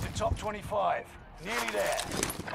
The top 25. Nearly there.